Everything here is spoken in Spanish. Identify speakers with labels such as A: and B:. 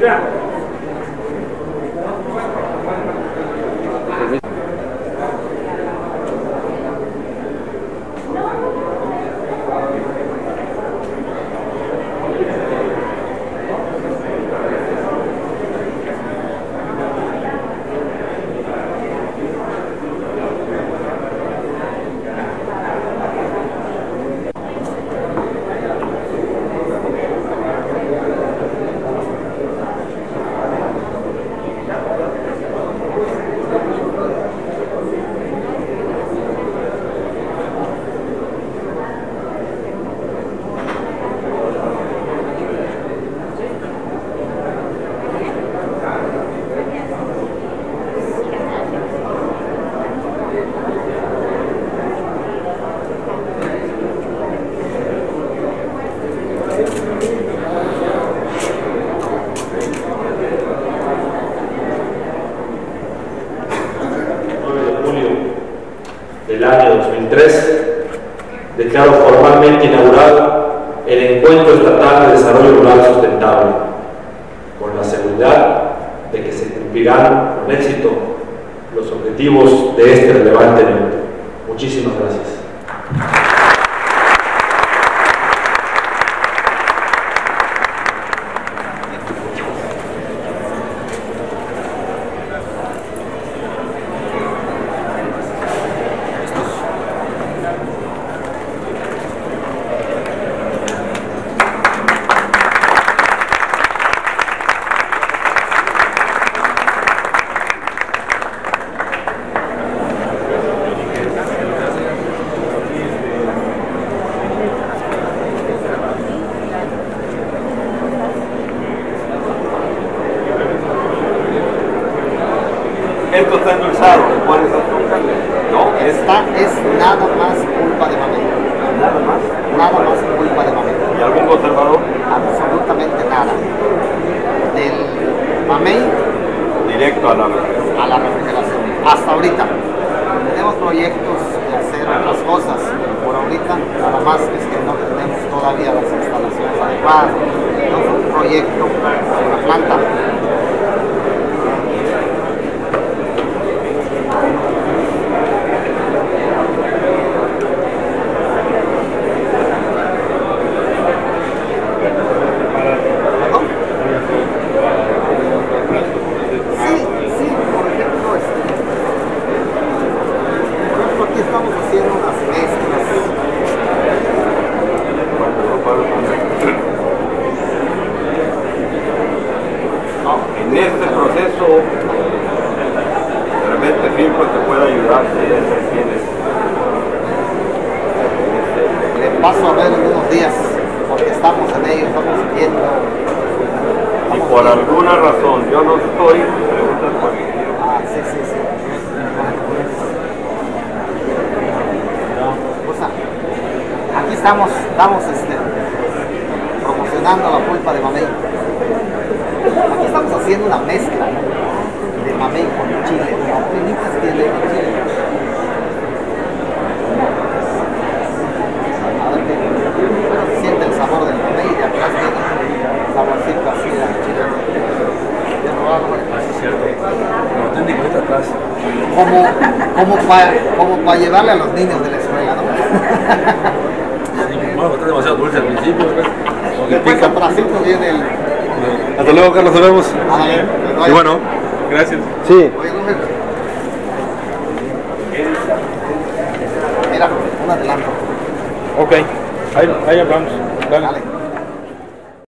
A: permita.
B: de 2003, declaro formalmente inaugurado el Encuentro Estatal de Desarrollo Rural Sustentable, con la seguridad de que se cumplirán con éxito los objetivos de este relevante evento. Muchísimas gracias.
C: Esto está endulzado. ¿Cuál es azúcar? No,
D: Esta es nada más culpa de Mamey.
C: nada más.
D: Nada más culpa de Mamey.
C: ¿Y algún conservador?
D: Absolutamente nada. Del Mamey
C: Directo a la
D: a la refrigeración. Hasta ahorita. Tenemos proyectos de hacer otras cosas. Por ahorita, nada más es que no tenemos todavía las instalaciones adecuadas. Tenemos un proyecto de una planta. ¿Perdón? Sí, sí, por ejemplo, este, por ejemplo, aquí estamos haciendo unas mezclas.
C: En este proceso, realmente Firpo te puede ayudar si tienes.
D: Le paso a ver en unos días, porque estamos en ello, estamos viendo.
C: Y por alguna razón yo no estoy, preguntas por qué.
D: Ah, sí, sí, sí. Pues, aquí estamos, estamos este, promocionando la pulpa de mamey. Aquí estamos haciendo una mezcla de mamey con chile, apenitas tiene chile. A ver qué, se siente el sabor del mamey y de atrás tiene un saborcito así de chile. De robado, como, como para como pa llevarle a los niños de la escuela, ¿no?
E: Bueno, está demasiado dulce al principio,
D: Después atrásito viene el...
E: Hasta luego, Carlos, nos vemos.
D: A ver,
E: Y bueno, gracias. Sí.
D: Mira, un adelanto.
E: Ok. Ahí, ahí hablamos. Dale.
D: Dale.